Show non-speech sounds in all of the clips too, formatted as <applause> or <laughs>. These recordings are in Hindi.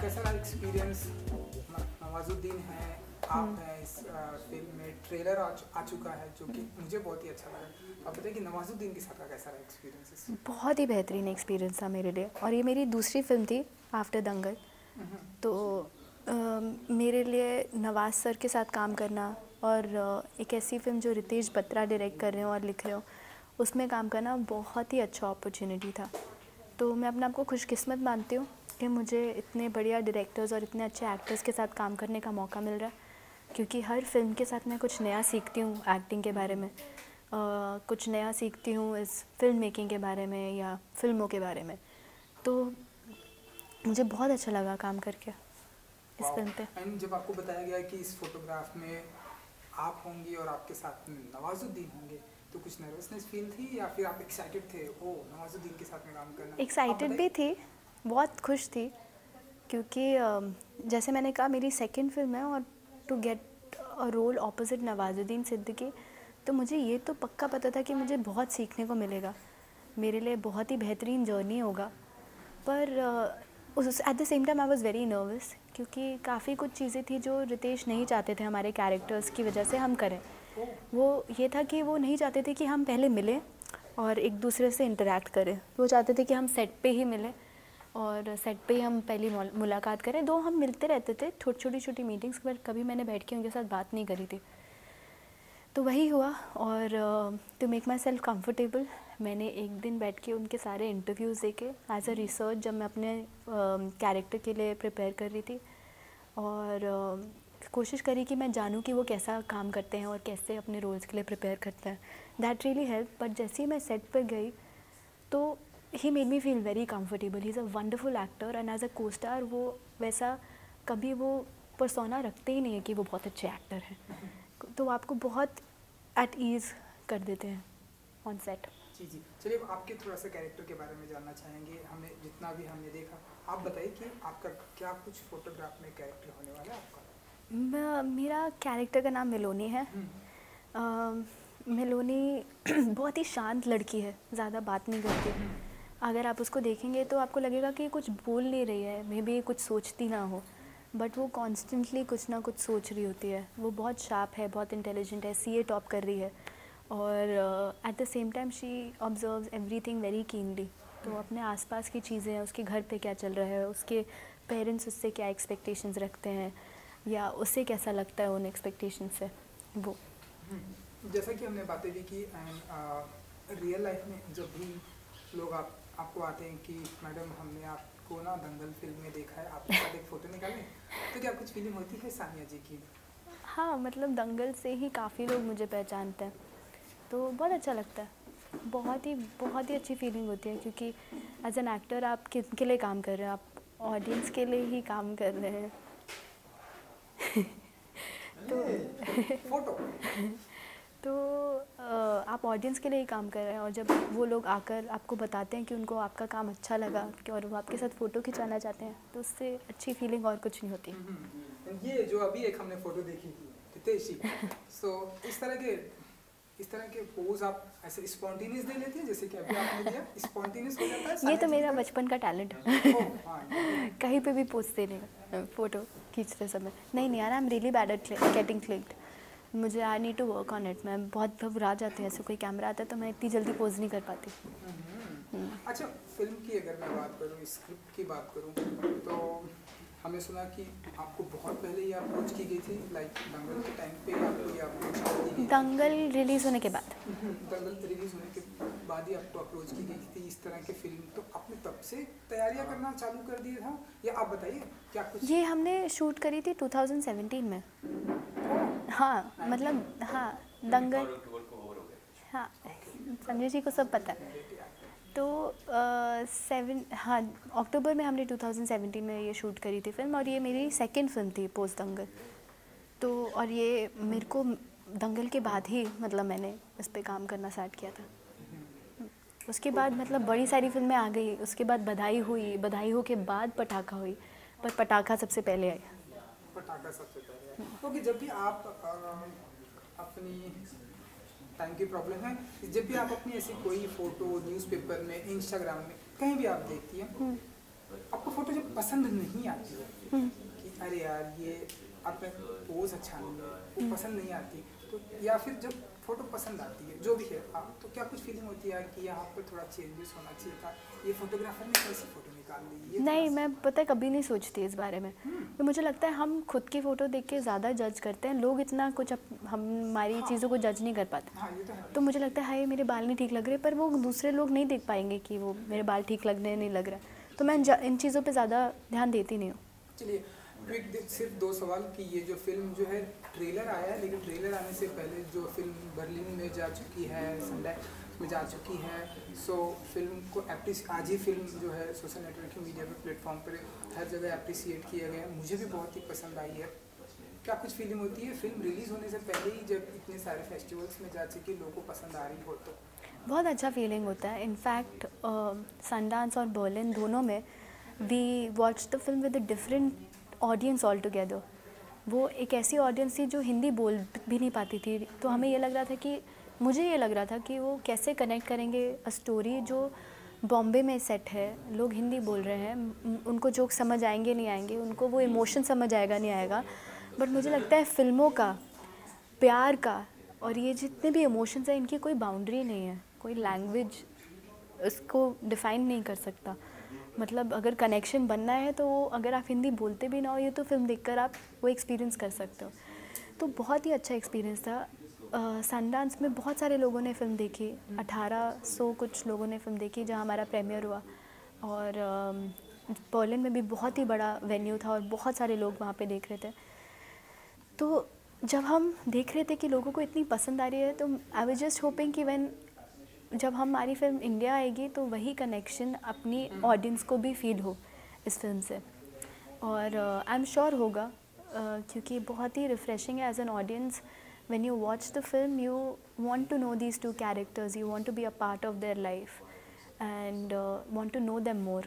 कैसा रहा एक्सपीरियंस नवाजुद्दीन है आप हैं इस फ़िल्म में ट्रेलर आ, आ चुका है जो कि मुझे बहुत ही अच्छा लगा। आप बताइए कि नवाजुद्दीन के साथ का कैसा रहा एक्सपीरियंस बहुत ही बेहतरीन एक्सपीरियंस था मेरे लिए। और ये मेरी दूसरी फ़िल्म थी आफ्टर दंगल तो आ, मेरे लिए नवाज़ सर के साथ काम करना और एक ऐसी फ़िल्म जो रितेश बत्रा डायरेक्ट कर रहे हो और लिख रहे हो उसमें काम करना बहुत ही अच्छा अपॉर्चुनिटी था। तो मैं अपने आप को खुशकिस्मत मानती हूँ। कि मुझे इतने बढ़िया डायरेक्टर्स और इतने अच्छे एक्टर्स के साथ काम करने का मौका मिल रहा है। क्योंकि हर फ़िल्म के साथ मैं कुछ नया सीखती हूँ एक्टिंग के बारे में। आ, कुछ नया सीखती हूँ इस फ़िल्म मेकिंग के बारे में या फ़िल्मों के बारे में। तो मुझे बहुत अच्छा लगा काम करके इस फ़िल्म पे। एंड जब आपको बताया गया कि इस फोटोग्राफ में आप होंगी और आपके साथ नवाजुद्दीन होंगे तो कुछ नर्वसनेस फील थी या फिर आप एक्साइटेड थे? ओ नवाजुद्दीन के साथ में काम करना। एक्साइटेड भी थी बहुत खुश थी, क्योंकि जैसे मैंने कहा, मेरी सेकेंड फ़िल्म है और to get a role opposite Nawazuddin Siddiqui तो मुझे ये तो पक्का पता था कि मुझे बहुत सीखने को मिलेगा। मेरे लिए बहुत ही बेहतरीन जर्नी होगा। पर उस at the same time I was very nervous क्योंकि काफ़ी कुछ चीज़ें थी जो रितेश नहीं चाहते थे हमारे कैरेक्टर्स की वजह से हम करें। वो ये था कि वो नहीं चाहते थे कि हम पहले मिलें और एक दूसरे से इंटरेक्ट करें। वो चाहते थे कि हम सेट पे ही मिलें। और सेट पे हम पहली मुलाकात करें। दो हम मिलते रहते थे छोटी छोटी छोटी मीटिंग्स पर कभी मैंने बैठ के उनके साथ बात नहीं करी थी। तो वही हुआ और to make myself comfortable मैंने एक दिन बैठ के उनके सारे इंटरव्यूज़ देखे। एज अ रिसर्च जब मैं अपने कैरेक्टर uh, के लिए प्रिपेयर कर रही थी और uh, कोशिश करी कि मैं जानूँ कि वो कैसा काम करते हैं और कैसे अपने रोल्स के लिए प्रिपेयर करते हैं। दैट रियली हेल्प बट जैसे ही मैं सेट पर गई तो he made me feel very comfortable he is a wonderful actor and as a co star वो वैसा कभी वो परसोना रखते ही नहीं है कि वो बहुत अच्छे एक्टर हैं। तो आपको बहुत एट ईज़ कर देते हैं ऑन सेट जी जी। चलिए आपके थोड़ा सा कैरेक्टर के बारे में जानना चाहेंगे। हमें जितना भी हमने देखा आप बताइए कि आपका क्या कुछ फोटोग्राफ में कैरेक्टर होने वाला है आपका? मेरा कैरेक्टर का नाम मेलोनी है। हम्म। मेलोनी <clears throat> बहुत ही शांत लड़की है ज़्यादा बात नहीं करती। हम्म। अगर आप उसको देखेंगे तो आपको लगेगा कि कुछ बोल नहीं रही है मे बी कुछ सोचती ना हो। बट वो कॉन्स्टेंटली कुछ ना कुछ सोच रही होती है। वो बहुत शार्प है बहुत इंटेलिजेंट है सी ए टॉप कर रही है। और at the same time she observe everything very keenly तो अपने आसपास की चीज़ें हैं उसके घर पे क्या चल रहा है उसके पेरेंट्स उससे क्या एक्सपेक्टेशंस रखते हैं या उससे कैसा लगता है उन एक्सपेक्टेशन से वो। हम्म, जैसा कि हमने बातें भी की एंड रियल लाइफ में जब भी लोग आप आपको आते हैं कि मैडम हमने आपको ना दंगल फ़िल्म में देखा है आपके साथ एक फ़ोटो निकालें? तो क्या कुछ फीलिंग होती है सानिया जी की? हाँ मतलब दंगल से ही काफ़ी लोग मुझे पहचानते हैं। तो बहुत अच्छा लगता है। बहुत ही बहुत ही अच्छी फीलिंग होती है क्योंकि एज एन एक्टर आप किस के लिए काम कर रहे हैं? आप ऑडियंस के लिए ही काम कर रहे हैं। तो फ़ोटो <laughs> तो आप ऑडियंस के लिए ही काम कर रहे हैं और जब वो लोग आकर आपको बताते हैं कि उनको आपका काम अच्छा लगा और वो आपके साथ फ़ोटो खिंचाना चाहते हैं तो उससे अच्छी फीलिंग और कुछ नहीं होती। हम्म, हम्म, हम्म। ये जो अभी एक हमने फ़ोटो देखी थी सो <laughs> इस तरह के इस तरह के पोज आप ऐसे स्पॉन्टेनियस दे लेते हैं जैसे कि अभी आपने दिया स्पॉन्टेनियस हो जाता है ये तो मेरा बचपन का टैलेंट है हाँ, कहीं पे भी पोज देने फ़ोटो खींचते समय। नहीं नहीं यार I am really bad at getting clicked मुझे I need to work on it मैं बहुत घबरा जाती हूँ ऐसे कोई कैमरा आता है तो मैं इतनी जल्दी पोज नहीं कर पाती। हम्म। अच्छा फ़िल्म की अगर मैं बात करूँ स्क्रिप्ट की बात करूँ तो हमने सुना कि आपको बहुत पहले ये अप्रोच की गई थी लाइक दंगल के टाइम पे आपको ये अप्रोच की गई दंगल रिलीज़ होने के बाद। <laughs> दंगल रिलीज़ होने के बाद ही आपको अप्रोच की गई थी इस तरह की फ़िल्म तो आपने तब से तैयारियाँ करना चालू कर दिया था? या आप बताइए क्या कुछ ये हमने शूट करी थी 2017 में। हाँ मतलब हाँ दंगल। हाँ संजय जी को सब पता। है तो सेवन हाँ अक्टूबर में हमने 2017 में ये शूट करी थी फ़िल्म और ये मेरी सेकंड फ़िल्म थी पोस्ट दंगल तो और ये मेरे को दंगल के बाद ही मतलब मैंने इस पर काम करना स्टार्ट किया था। उसके बाद मतलब बड़ी सारी फ़िल्में आ गई। उसके बाद बधाई हुई बधाई हो के बाद पटाखा हुई पर पटाखा सबसे पहले आई पटाखा सबसे पहले क्योंकि जब भी आप अपनी टाइम की प्रॉब्लम है जब भी आप अपनी ऐसी कोई फ़ोटो न्यूज़पेपर में इंस्टाग्राम में कहीं भी आप देखती हैं हम्म। आपको फ़ोटो जब पसंद नहीं आती है हम्म। कि अरे यार ये आपका पोज अच्छा नहीं है। पसंद नहीं आती तो या फिर जब फ़ोटो पसंद आती है जो भी है। आप तो क्या कुछ फीलिंग होती है यार कि यहाँ पर थोड़ा चेंजेस होना चाहिए था? ये फोटोग्राफर ने कैसी फ़ोटो निकाल ली? ये नहीं मैं पता है कभी नहीं सोचती इस बारे में। हम्म। तो मुझे लगता है हम खुद की फ़ोटो देख के ज़्यादा जज करते हैं। लोग इतना कुछ अप, हमारी हाँ। चीज़ों को जज नहीं कर पाते। हाँ तो है। तो मुझे लगता है हाय मेरे बाल नहीं ठीक लग रहे पर वो दूसरे लोग नहीं देख पाएँगे कि वो मेरे बाल ठीक लग रहे नहीं लग रहा। तो मैं इन चीज़ों पर ज़्यादा ध्यान देती नहीं हूँ। चलिए क्विक सिर्फ़ दो सवाल कि ये जो फ़िल्म जो है ट्रेलर आया है, लेकिन ट्रेलर आने से पहले जो फ़िल्म बर्लिन में जा चुकी है संडे में जा चुकी है सो फ़िल्म को एप्रिस आज ही फ़िल्म जो है सोशल नेटवर्किंग मीडिया पर प्लेटफॉर्म पर हर जगह अप्रिसिएट किया गया है। मुझे भी बहुत ही पसंद आई है। क्या कुछ फीलिंग होती है? फ़िल्म रिलीज़ होने से पहले ही जब इतने सारे फेस्टिवल्स में जा चुकी लोगों को पसंद आ रही हो तो। बहुत अच्छा फीलिंग होता है। इनफैक्ट सनडांस और बर्लिन दोनों में we watch the film with a different audience all together वो एक ऐसी ऑडियंस थी जो हिंदी बोल भी नहीं पाती थी। तो हमें ये लग रहा था कि, मुझे ये लग रहा था कि वो कैसे कनेक्ट करेंगे अ स्टोरी जो बॉम्बे में सेट है। लोग हिंदी बोल रहे हैं उनको जोक समझ आएँगे, नहीं आएँगे, उनको वो इमोशन समझ आएगा, नहीं आएगा। बट मुझे लगता है फ़िल्मों का, प्यार का और ये जितने भी इमोशंस हैं, इनकी कोई बाउंड्री नहीं है। कोई लैंग्वेज उसको डिफ़ाइन नहीं कर सकता। मतलब अगर कनेक्शन बनना है तो अगर आप हिंदी बोलते भी ना हो, ये तो फ़िल्म देखकर आप वो एक्सपीरियंस कर सकते हो। तो बहुत ही अच्छा एक्सपीरियंस था। सनडांस में बहुत सारे लोगों ने फ़िल्म देखी। अठारह सौ कुछ लोगों ने फ़िल्म देखी, जहाँ हमारा प्रीमियर हुआ। और पोलैंड में भी बहुत ही बड़ा वेन्यू था और बहुत सारे लोग वहाँ पे देख रहे थे। तो जब हम देख रहे थे कि लोगों को इतनी पसंद आ रही है तो आई वाज जस्ट होपिंग कि व्हेन जब हमारी फ़िल्म इंडिया आएगी तो वही कनेक्शन अपनी ऑडियंस को भी फील हो इस फ़िल्म से। और आई एम श्योर होगा uh, क्योंकि बहुत ही रिफ्रेशिंग है as an audience when you watch the film you want to know these two characters you want to be a part of their life and uh, want to know them more.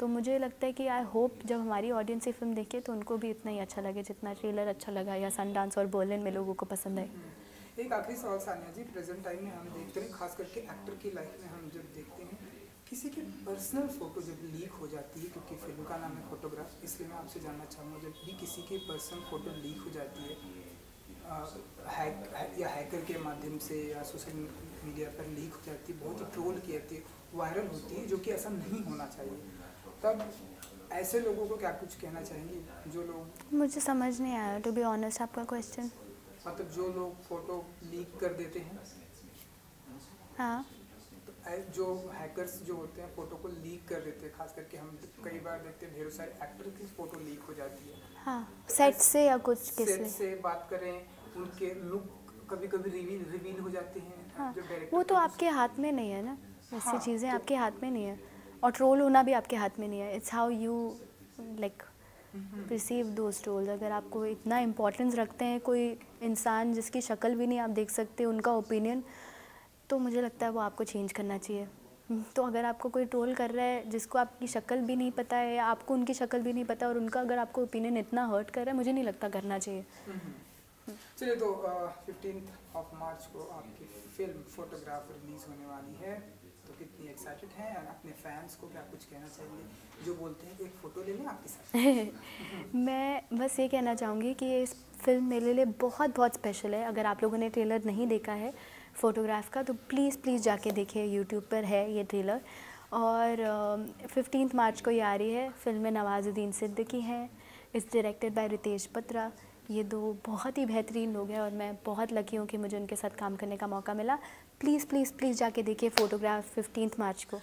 तो मुझे लगता है कि आई होप जब हमारी ऑडियंस ये फ़िल्म देखे तो उनको भी इतना ही अच्छा लगे जितना ट्रेलर अच्छा लगा या सन डांस और बोलन में लोगों को पसंद आई एक आखिरी सवाल सानिया जी प्रेजेंट टाइम में हम देखते हैं, खास करके एक्टर की लाइफ में हम जब देखते हैं, किसी की पर्सनल फ़ोटो जब लीक हो जाती है, क्योंकि फ़िल्म का नाम है फोटोग्राफ इसलिए मैं आपसे जानना चाहूँगा, जब भी किसी की पर्सनल फ़ोटो लीक हो जाती है हैक है- या हैकर के माध्यम से या सोशल मीडिया पर लीक हो जाती है, बहुत ही ट्रोल की जाती है वायरल होती है, जो कि ऐसा नहीं होना चाहिए। तब ऐसे लोगों को क्या कुछ कहना चाहेंगे, जो लोग मुझे समझ नहीं आया टू बी ऑनेस्ट आपका क्वेश्चन मतलब जो लोग फ़ोटो लीक कर देते हैं हाँ। तो जो हैकर्स जो होते हैं फ़ोटो को लीक कर देते हैं खास करके हम कई बार देखते हैं ढेरों सारे एक्टर की फ़ोटो लीक हो जाती है। हाँ सेट से या कुछ सेट से बात करें उनके लुक कभी कभी रिवील रिवील हो जाते हैं हाँ। वो तो आपके हाथ में नहीं है ना? ऐसी हाँ, चीज़ें तो- आपके हाथ में नहीं है। और ट्रोल होना भी आपके हाथ में नहीं है। It's how you like receive those trolls अगर आपको इतना इम्पोर्टेंस रखते हैं कोई इंसान जिसकी शक्ल भी नहीं आप देख सकते उनका ओपिनियन तो मुझे लगता है वो आपको चेंज करना चाहिए। तो अगर आपको कोई ट्रोल कर रहा है जिसको आपकी शक्ल भी नहीं पता है या आपको उनकी शक्ल भी नहीं पता और उनका अगर आपको ओपिनियन इतना हर्ट कर रहा है मुझे नहीं लगता करना चाहिए। चलिए तो फिफ्टीन ऑफ़ मार्च को आपकी फ़िल्म फोटोग्राफ रिलीज़ होने वाली है। कितनी एक्साइटेड हैं और अपने फैंस को क्या कुछ कहना चाहिए? जो बोलते हैं एक फ़ोटो ले लें आपके साथ। <laughs> मैं बस ये कहना चाहूँगी कि ये फ़िल्म मेरे लिए बहुत बहुत स्पेशल है। अगर आप लोगों ने ट्रेलर नहीं देखा है फ़ोटोग्राफ का तो प्लीज़ प्लीज़ जाके देखिए। यूट्यूब पर है ये ट्रेलर और फिफ्टीन मार्च को ये आ रही है। फ़िल्म में नवाजुद्दीन सिद्दीकी हैं। इस डायरेक्टेड बाय रितेश पत्रा। ये दो बहुत ही बेहतरीन लोग हैं और मैं बहुत लकी हूँ कि मुझे उनके साथ काम करने का मौका मिला। प्लीज़ प्लीज़ प्लीज़ जाके देखिए फ़ोटोग्राफ फिफ्टीन मार्च को।